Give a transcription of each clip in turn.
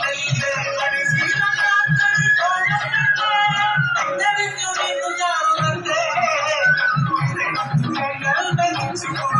Thank you.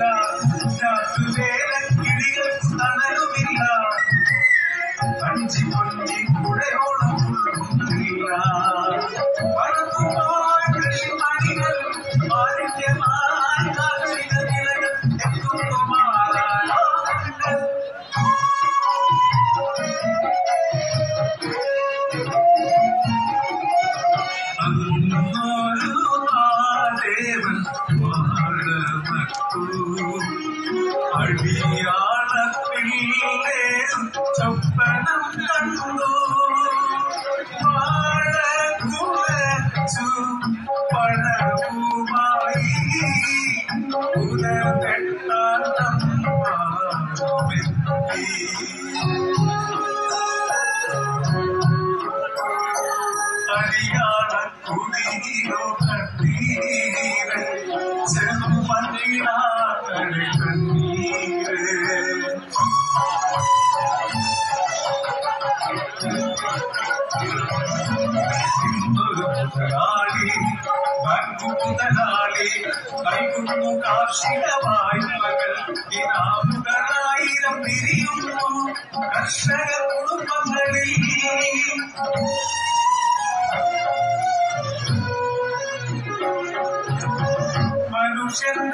രാത്രിവേല കിളികൾ തണലുമില്ല. അഞ്ചി കൊഞ്ചി കുഴയോളം ഉള്ളുമില്ല പറക്കുമ്പോൾ കൃഷിപ്പണികൾ മാലിന്യമായി കാർഷിക നിലകൾ എത്തുന്നു അന്നൊരു മുതലാളി ബാങ്കു മുതലാളി കൈകുന്നു കാർഷിക വായ്പകൾ ഇനാമുകളായിരം പിരിയുന്നു കർഷക കുടുംബങ്ങളിൽ മനുഷ്യന്റെ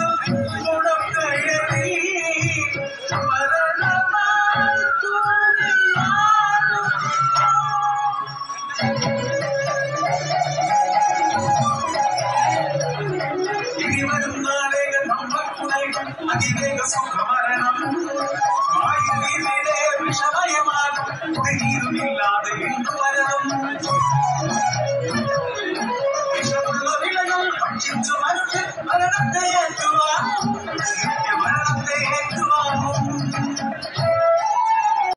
ちょっと待って。